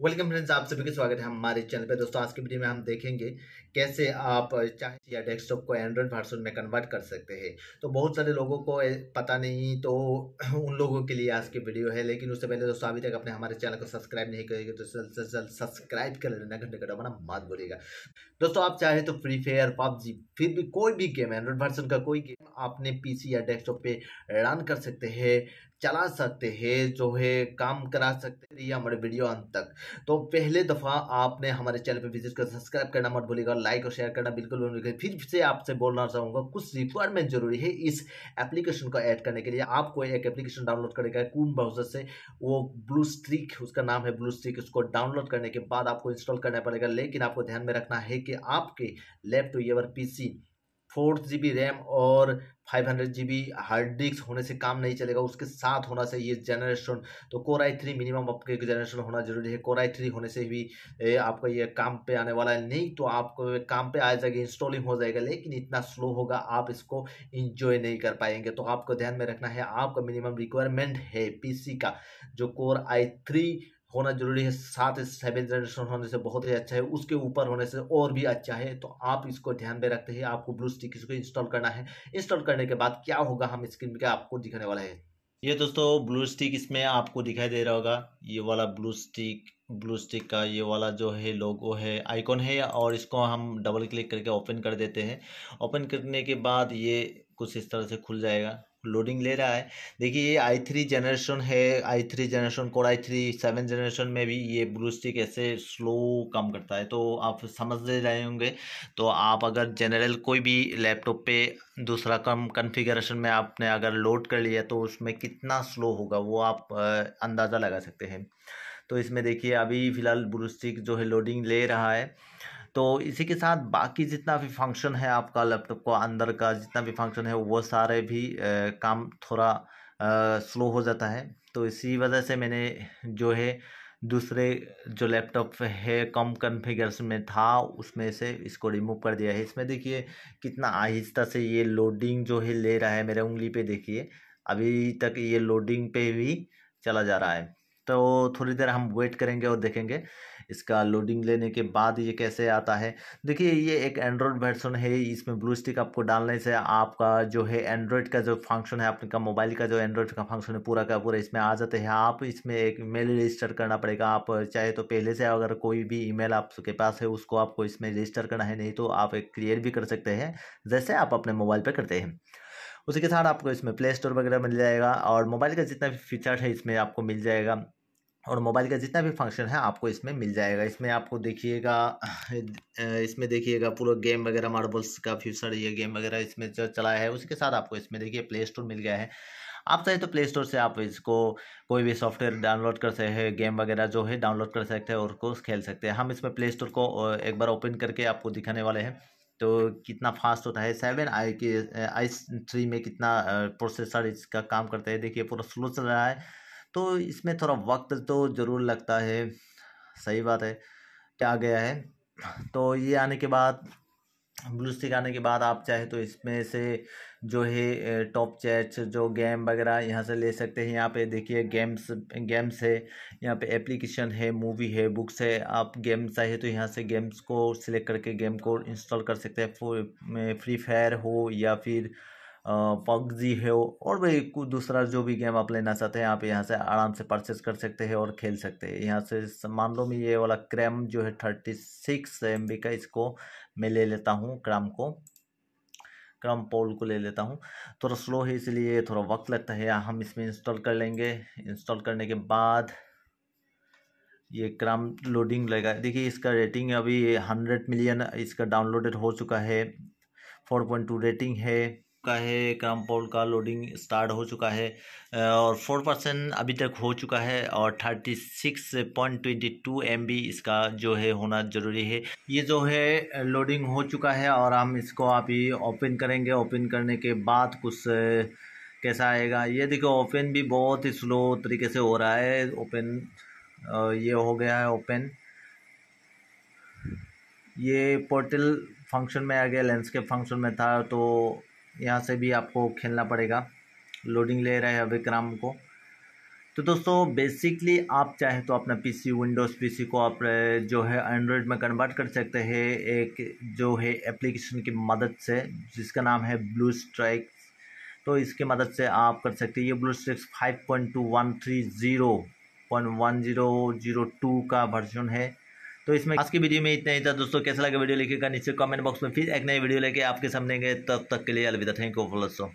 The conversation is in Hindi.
वेलकम फ्रेंड्स, आप सभी का स्वागत है हमारे चैनल पे। दोस्तों, आज की वीडियो में हम देखेंगे कैसे आप चाहे या डेस्कटॉप को एंड्रॉइड वर्सन में कन्वर्ट कर सकते हैं। तो बहुत सारे लोगों को पता नहीं तो उन लोगों के लिए आज की वीडियो है, लेकिन उससे पहले दोस्तों, अभी तक अपने हमारे चैनल को सब्सक्राइब नहीं करेंगे तो जल्द से जल्द सब्सक्राइब कर लेना, घंटे का दबाना मत बोलिएगा दोस्तों, आप चाहे तो फ्री फायर पबजी, फिर भी कोई भी गेम एंड्रॉइड वर्सन का कोई गेम आपने पीसी या डेस्कटॉप पे रन कर सकते हैं, चला सकते हैं, जो है काम करा सकते हैं हमारे वीडियो अंत तक। तो पहले दफ़ा आपने हमारे चैनल पे विज़िट कर सब्सक्राइब करना मत भूलिएगा, लाइक और शेयर करना बिल्कुल भी भूलिएगा। फिर से आपसे बोलना चाहूँगा, कुछ रिक्वायरमेंट ज़रूरी है इस एप्लीकेशन को ऐड करने के लिए। आपको एक एप्लीकेशन डाउनलोड करेगा कून ब्राउज़र से, वो ब्लू स्ट्रिक उसका नाम है ब्लू स्ट्रिक उसको डाउनलोड करने के बाद आपको इंस्टॉल करना पड़ेगा। लेकिन आपको ध्यान में रखना है कि आपके लैपटॉप या PC four G B RAM और five hundred G B hard disk होने से काम नहीं चलेगा, उसके साथ होना चाहिए जनरेशन तो कोर आई थ्री मिनिमम आपके जनरेशन होना ज़रूरी है। कोर आई थ्री होने से भी आपका ये काम पे आने वाला है। नहीं तो आपको काम पे आ जाएगा इंस्टॉलिंग हो जाएगा, लेकिन इतना स्लो होगा, आप इसको इंजॉय नहीं कर पाएँगे। तो आपको ध्यान में रखना है, आपका मिनिमम रिक्वायरमेंट है पीसी का, जो कोर आई थ्री होना ज़रूरी है, साथ सेवन जनरेशन होने से बहुत ही अच्छा है, उसके ऊपर होने से और भी अच्छा है। तो आप इसको ध्यान में रखते हैं, आपको ब्लू स्टिक इसको इंस्टॉल करना है। इंस्टॉल करने के बाद क्या होगा, हम स्क्रीन पे आपको दिखाने वाला है? ये दोस्तों ब्लू स्टिक इसमें आपको दिखाई दे रहा होगा। ये वाला ब्लू स्टिक ब्लू स्टिक का ये वाला जो है लोगो है आइकॉन है, और इसको हम डबल क्लिक करके ओपन कर देते हैं। ओपन करने के बाद ये कुछ इस तरह से खुल जाएगा। लोडिंग ले रहा है। देखिए, ये आई थ्री जनरेशन है i three generation core i three seven generation में भी ये ब्लू स्टिक ऐसे स्लो काम करता है। तो आप समझ ले रहे होंगे। तो आप अगर जनरल कोई भी लैपटॉप पे दूसरा कम कन्फिगरेशन में आपने अगर लोड कर लिया तो उसमें कितना स्लो होगा, वो आप अंदाज़ा लगा सकते हैं। तो इसमें देखिए, अभी फ़िलहाल ब्लू स्टिक जो है लोडिंग ले रहा है। तो इसी के साथ बाकी जितना भी फ़ंक्शन है आपका लैपटॉप को अंदर का जितना भी फ़ंक्शन है वो सारे भी आ, काम थोड़ा स्लो हो जाता है। तो इसी वजह से मैंने जो है दूसरे जो लैपटॉप है कम कन्फिगरेशन में था उसमें से इसको रिमूव कर दिया है। इसमें देखिए कितना आहिस्ता से ये लोडिंग जो है ले रहा है मेरे उंगली पे देखिए। अभी तक ये लोडिंग पे भी चला जा रहा है। तो थोड़ी देर हम वेट करेंगे और देखेंगे इसका लोडिंग लेने के बाद ये कैसे आता है। देखिए, ये एक एंड्रॉयड वर्सन है, इसमें ब्लू स्टिक आपको डालने से आपका जो है एंड्रॉयड का जो फ़ंक्शन है आपका मोबाइल का जो एंड्रॉयड का फ़ंक्शन है, पूरा का पूरा इसमें आ जाते हैं। आप इसमें एक मेल रजिस्टर करना पड़ेगा, आप चाहे तो पहले से अगर कोई भी ईमेल आपके पास है, उसको आपको इसमें रजिस्टर करना है, नहीं तो आप एक क्लियर भी कर सकते हैं, जैसे आप अपने मोबाइल पर करते हैं। उसी के साथ आपको इसमें प्ले स्टोर वगैरह मिल जाएगा और मोबाइल का जितना भी फीचर है, इसमें आपको मिल जाएगा। और मोबाइल का जितना भी फ़ंक्शन है, आपको इसमें मिल जाएगा। इसमें आपको देखिएगा इसमें देखिएगा पूरा गेम वगैरह मार्बल्स का फ्यूचर, ये गेम वगैरह इसमें जो चला है, उसके साथ आपको इसमें देखिए प्ले स्टोर मिल गया है। आप चाहे तो प्ले स्टोर से आप इसको कोई भी सॉफ्टवेयर डाउनलोड कर सकते हैं, गेम वगैरह जो है डाउनलोड कर सकते हैं और उसको खेल सकते हैं। हम इसमें प्ले स्टोर को एक बार ओपन करके आपको दिखाने वाले हैं। तो कितना फास्ट होता है? सेवन आई के आई थ्री में कितना प्रोसेसर इसका काम करता है? देखिए पूरा स्लो चल रहा है। तो इसमें थोड़ा वक्त तो ज़रूर लगता है। सही बात है, क्या गया है? तो ये आने के बाद ब्लू स्टिक आने के बाद आप चाहे तो इसमें से जो है टॉप चैट्स, जो गेम वगैरह यहाँ से ले सकते हैं। यहाँ पे देखिए गेम्स गेम्स है, यहाँ पे एप्लीकेशन है, मूवी है, बुक्स है। आप गेम चाहे तो यहाँ से गेम्स को सिलेक्ट करके गेम को इंस्टॉल कर सकते हैं। फ्री फायर हो या फिर पबजी है और भाई कुछ दूसरा जो भी गेम आप लेना चाहते हैं, आप यहाँ से आराम से परचेस कर सकते हैं और खेल सकते हैं। यहाँ से मान लो मैं ये वाला क्रैम जो है थर्टी सिक्स एम बी का इसको मैं ले लेता हूँ, क्रैम को। क्रम पोल को ले लेता हूँ। थोड़ा स्लो है इसलिए थोड़ा वक्त लगता है हम इसमें इंस्टॉल कर लेंगे। इंस्टॉल करने के बाद ये क्रम लोडिंग लगा देखिए इसका रेटिंग अभी हंड्रेड मिलियन इसका डाउनलोडेड हो चुका है। फोर पॉइंट टू रेटिंग है। का है क्रमपोल का लोडिंग स्टार्ट हो चुका है और फोर परसेंट अभी तक हो चुका है और thirty six point twenty two M B इसका जो है होना ज़रूरी है। ये जो है लोडिंग हो चुका है और हम इसको अभी ओपन करेंगे। ओपन करने के बाद कुछ कैसा आएगा? ये देखो ओपन भी बहुत ही स्लो तरीके से हो रहा है। ओपन ये हो गया है ओपन ये पोर्टल फ़ंक्शन में आ गया लैंडस्केप फ़ंक्शन में था तो यहाँ से भी आपको खेलना पड़ेगा। लोडिंग ले रहे हैं अभी क्रम को। तो दोस्तों बेसिकली आप चाहे तो अपना पीसी विंडोज़ पीसी को आप जो है एंड्रॉयड में कन्वर्ट कर सकते हैं। एक जो है एप्लीकेशन की मदद से, जिसका नाम है ब्लू स्ट्राइक तो इसकी मदद से आप कर सकते हैं। ये blue stacks five point two one three zero point one zero zero two का वर्जन है। तो इसमें आज की वीडियो में इतना ही था। दोस्तों, कैसा लगा वीडियो लिखेगा नीचे कमेंट बॉक्स में। फिर एक नई वीडियो लेके आपके सामने गए तब तक के लिए अलविदा। Thank you follow